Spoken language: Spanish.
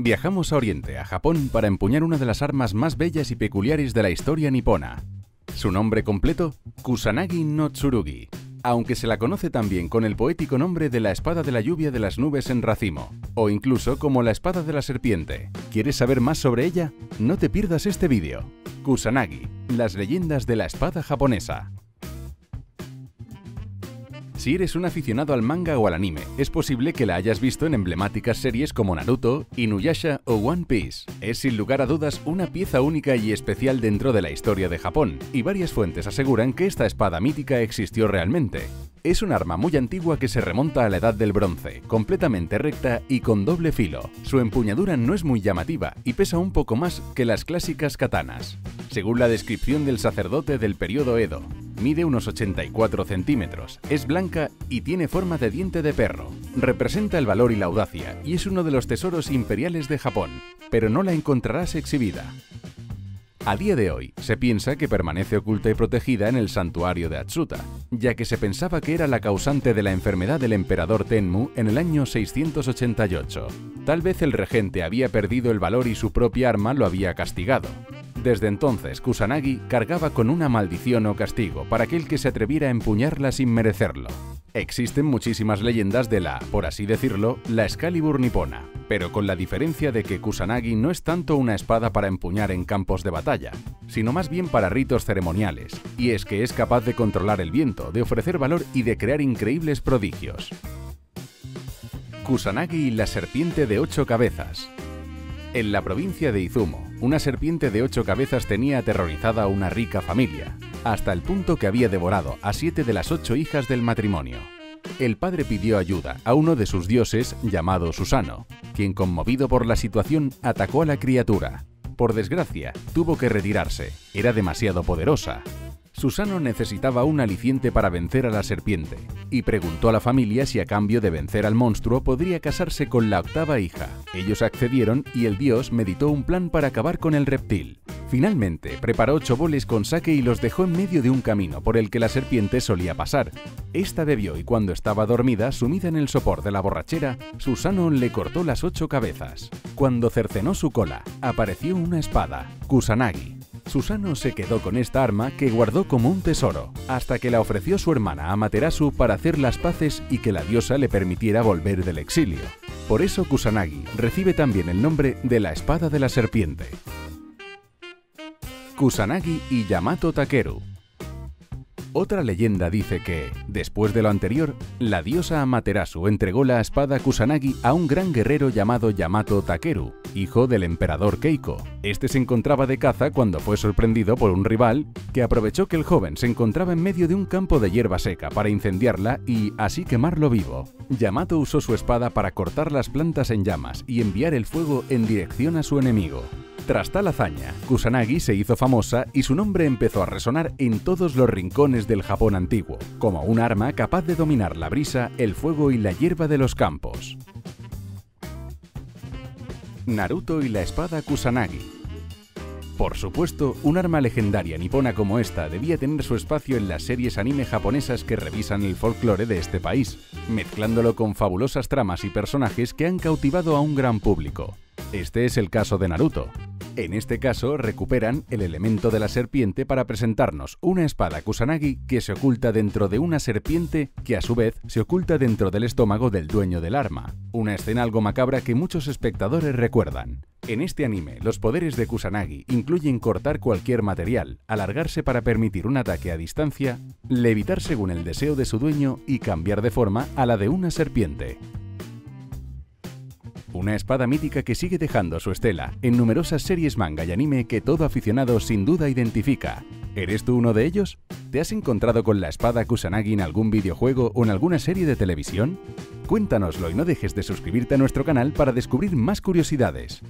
Viajamos a Oriente, a Japón, para empuñar una de las armas más bellas y peculiares de la historia nipona. Su nombre completo, Kusanagi no Tsurugi, aunque se la conoce también con el poético nombre de la espada de la lluvia de las nubes en racimo, o incluso como la espada de la serpiente. ¿Quieres saber más sobre ella? No te pierdas este vídeo. Kusanagi, las leyendas de la espada japonesa. Si eres un aficionado al manga o al anime, es posible que la hayas visto en emblemáticas series como Naruto, Inuyasha o One Piece. Es sin lugar a dudas una pieza única y especial dentro de la historia de Japón, y varias fuentes aseguran que esta espada mítica existió realmente. Es un arma muy antigua que se remonta a la edad del bronce, completamente recta y con doble filo. Su empuñadura no es muy llamativa y pesa un poco más que las clásicas katanas. Según la descripción del sacerdote del periodo Edo, Mide unos 84 centímetros, es blanca y tiene forma de diente de perro. Representa el valor y la audacia y es uno de los tesoros imperiales de Japón, pero no la encontrarás exhibida. A día de hoy, se piensa que permanece oculta y protegida en el santuario de Atsuta, ya que se pensaba que era la causante de la enfermedad del emperador Tenmu en el año 688. Tal vez el regente había perdido el valor y su propia arma lo había castigado. Desde entonces, Kusanagi cargaba con una maldición o castigo para aquel que se atreviera a empuñarla sin merecerlo. Existen muchísimas leyendas de la, por así decirlo, la Excalibur nipona, pero con la diferencia de que Kusanagi no es tanto una espada para empuñar en campos de batalla, sino más bien para ritos ceremoniales, y es que es capaz de controlar el viento, de ofrecer valor y de crear increíbles prodigios. Kusanagi y la serpiente de ocho cabezas en la provincia de Izumo, una serpiente de ocho cabezas tenía aterrorizada a una rica familia, hasta el punto que había devorado a siete de las ocho hijas del matrimonio. El padre pidió ayuda a uno de sus dioses llamado Susano, quien conmovido por la situación atacó a la criatura. Por desgracia, tuvo que retirarse, era demasiado poderosa, Susano necesitaba un aliciente para vencer a la serpiente, y preguntó a la familia si a cambio de vencer al monstruo podría casarse con la octava hija. Ellos accedieron y el dios meditó un plan para acabar con el reptil. Finalmente, preparó choboles con sake y los dejó en medio de un camino por el que la serpiente solía pasar. Esta bebió y cuando estaba dormida, sumida en el sopor de la borrachera, Susano le cortó las ocho cabezas. Cuando cercenó su cola, apareció una espada, Kusanagi, Susano se quedó con esta arma que guardó como un tesoro, hasta que la ofreció su hermana Amaterasu para hacer las paces y que la diosa le permitiera volver del exilio. Por eso Kusanagi recibe también el nombre de la espada de la serpiente. Kusanagi y Yamato Takeru otra leyenda dice que, después de lo anterior, la diosa Amaterasu entregó la espada Kusanagi a un gran guerrero llamado Yamato Takeru, hijo del emperador Keiko. Este se encontraba de caza cuando fue sorprendido por un rival que aprovechó que el joven se encontraba en medio de un campo de hierba seca para incendiarla y así quemarlo vivo. Yamato usó su espada para cortar las plantas en llamas y enviar el fuego en dirección a su enemigo. Tras tal hazaña, Kusanagi se hizo famosa y su nombre empezó a resonar en todos los rincones del Japón antiguo, como un arma capaz de dominar la brisa, el fuego y la hierba de los campos. Naruto y la espada Kusanagi Por supuesto, un arma legendaria nipona como esta debía tener su espacio en las series anime japonesas que revisan el folclore de este país, mezclándolo con fabulosas tramas y personajes que han cautivado a un gran público. Este es el caso de Naruto, en este caso, recuperan el elemento de la serpiente para presentarnos una espada Kusanagi que se oculta dentro de una serpiente que a su vez se oculta dentro del estómago del dueño del arma. Una escena algo macabra que muchos espectadores recuerdan. En este anime, los poderes de Kusanagi incluyen cortar cualquier material, alargarse para permitir un ataque a distancia, levitar según el deseo de su dueño y cambiar de forma a la de una serpiente. Una espada mítica que sigue dejando su estela en numerosas series manga y anime que todo aficionado sin duda identifica. ¿Eres tú uno de ellos? ¿Te has encontrado con la espada Kusanagi en algún videojuego o en alguna serie de televisión? Cuéntanoslo y no dejes de suscribirte a nuestro canal para descubrir más curiosidades.